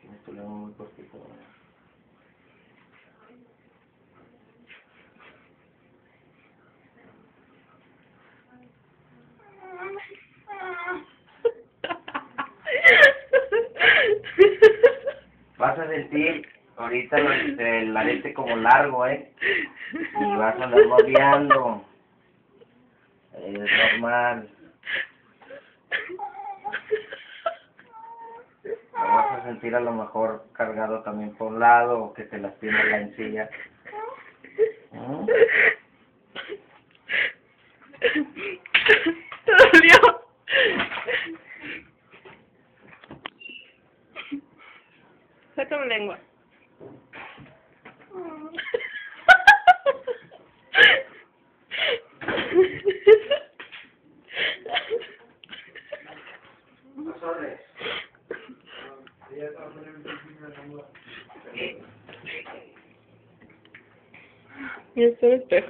Tienes tu lengua muy. ¿verdad? Vas a sentir ahorita lo- el arete como largo, ¿eh? Y vas a andar moviendo. Es normal. Lo vas a sentir a lo mejor cargado también por un lado o que te lastima la encilla. ¿Mm? ¿Te dolió? Saca la lengua. Y esto es espejo.